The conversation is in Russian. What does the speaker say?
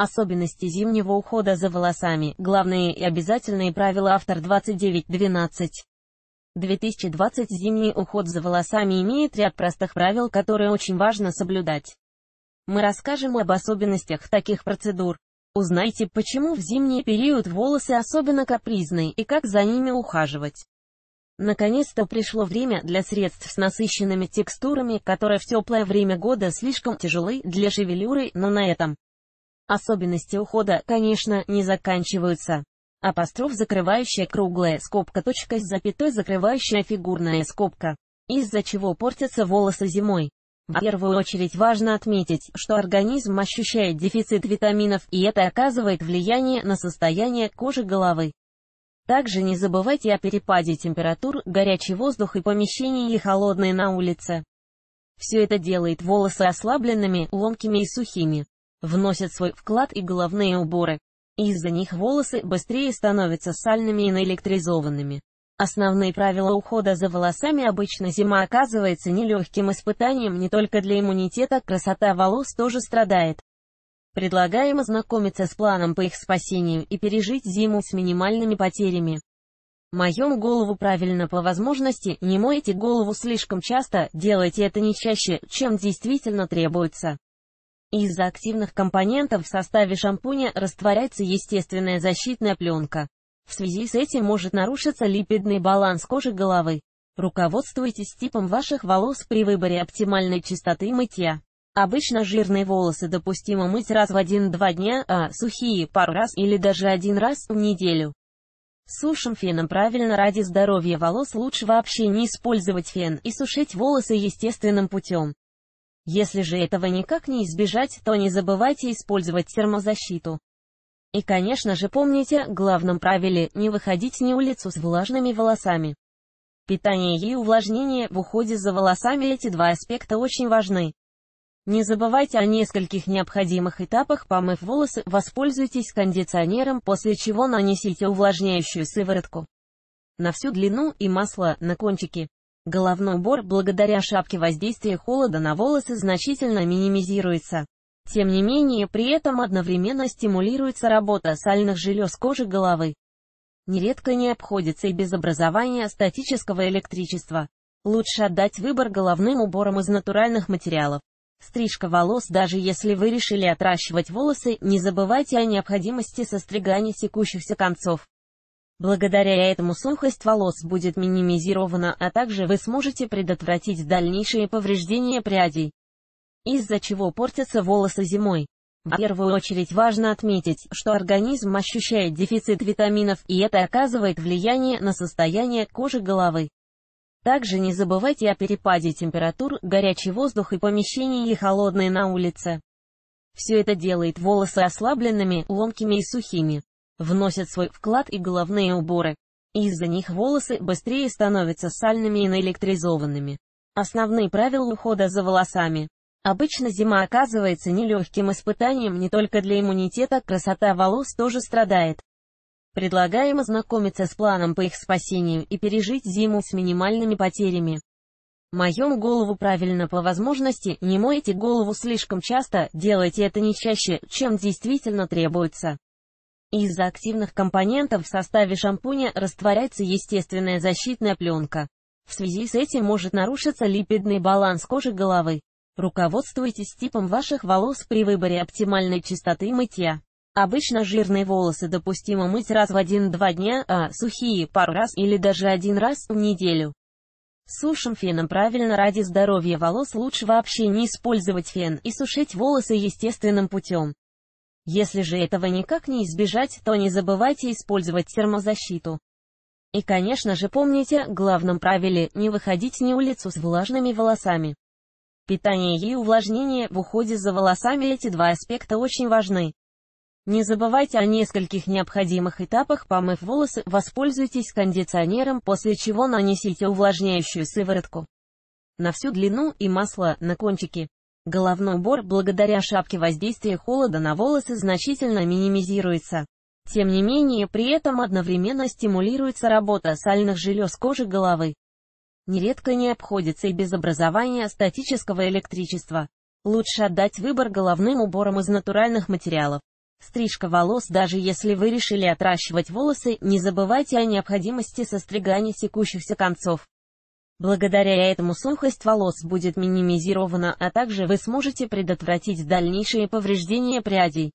Особенности зимнего ухода за волосами. Главные и обязательные правила автор 29.12. 2020 Зимний уход за волосами имеет ряд простых правил, которые очень важно соблюдать. Мы расскажем об особенностях таких процедур. Узнайте, почему в зимний период волосы особенно капризны и как за ними ухаживать. Наконец-то пришло время для средств с насыщенными текстурами, которые в теплое время года слишком тяжелы для шевелюры, но на этом Особенности ухода, конечно, не заканчиваются. Апостроф закрывающая круглая скобка точка с запятой закрывающая фигурная скобка. Из-за чего портятся волосы зимой. В первую очередь важно отметить, что организм ощущает дефицит витаминов, и это оказывает влияние на состояние кожи головы. Также не забывайте о перепаде температур, горячий воздух и помещении и холодные на улице. Все это делает волосы ослабленными, ломкими и сухими вносят свой вклад и головные уборы. Из-за них волосы быстрее становятся сальными и наэлектризованными. Основные правила ухода за волосами обычно зима оказывается нелегким испытанием не только для иммунитета, красота волос тоже страдает. Предлагаем ознакомиться с планом по их спасению и пережить зиму с минимальными потерями. Моем голову правильно по возможности, не мойте голову слишком часто, делайте это не чаще, чем действительно требуется. Из-за активных компонентов в составе шампуня растворяется естественная защитная пленка. В связи с этим может нарушиться липидный баланс кожи головы. Руководствуйтесь типом ваших волос при выборе оптимальной чистоты мытья. Обычно жирные волосы допустимо мыть раз в 1-2 дня, а сухие пару раз или даже один раз в неделю. Сушим феном правильно ради здоровья волос лучше вообще не использовать фен и сушить волосы естественным путем. Если же этого никак не избежать, то не забывайте использовать термозащиту. И конечно же помните, главном правиле, не выходить на улицу с влажными волосами. Питание и увлажнение в уходе за волосами эти два аспекта очень важны. Не забывайте о нескольких необходимых этапах, помыв волосы, воспользуйтесь кондиционером, после чего нанесите увлажняющую сыворотку на всю длину и масло на кончики. Головной убор благодаря шапке воздействия холода на волосы значительно минимизируется. Тем не менее, при этом одновременно стимулируется работа сальных желез кожи головы. Нередко не обходится и без образования статического электричества. Лучше отдать выбор головным уборам из натуральных материалов. Стрижка волос Даже если вы решили отращивать волосы, не забывайте о необходимости состригания секущихся концов. Благодаря этому сухость волос будет минимизирована, а также вы сможете предотвратить дальнейшие повреждения прядей. Из-за чего портятся волосы зимой. В первую очередь важно отметить, что организм ощущает дефицит витаминов, и это оказывает влияние на состояние кожи головы. Также не забывайте о перепаде температур, горячий воздух и помещении и холодные на улице. Все это делает волосы ослабленными, ломкими и сухими вносят свой вклад и головные уборы. Из-за них волосы быстрее становятся сальными и наэлектризованными. Основные правила ухода за волосами. Обычно зима оказывается нелегким испытанием не только для иммунитета, красота волос тоже страдает. Предлагаем ознакомиться с планом по их спасению и пережить зиму с минимальными потерями. Моем голову правильно по возможности, не мойте голову слишком часто, делайте это не чаще, чем действительно требуется. Из-за активных компонентов в составе шампуня растворяется естественная защитная пленка. В связи с этим может нарушиться липидный баланс кожи головы. Руководствуйтесь типом ваших волос при выборе оптимальной чистоты мытья. Обычно жирные волосы допустимо мыть раз в 1-2 дня, а сухие пару раз или даже один раз в неделю. Сушим феном правильно ради здоровья волос лучше вообще не использовать фен и сушить волосы естественным путем. Если же этого никак не избежать, то не забывайте использовать термозащиту. И конечно же помните, главном правиле, не выходить на улицу с влажными волосами. Питание и увлажнение в уходе за волосами эти два аспекта очень важны. Не забывайте о нескольких необходимых этапах, помыв волосы, воспользуйтесь кондиционером, после чего нанесите увлажняющую сыворотку на всю длину и масло на кончики. Головной убор благодаря шапке воздействия холода на волосы значительно минимизируется. Тем не менее, при этом одновременно стимулируется работа сальных желез кожи головы. Нередко не обходится и без образования статического электричества. Лучше отдать выбор головным уборам из натуральных материалов. Стрижка волос Даже если вы решили отращивать волосы, не забывайте о необходимости состригания секущихся концов. Благодаря этому сухость волос будет минимизирована, а также вы сможете предотвратить дальнейшие повреждения прядей.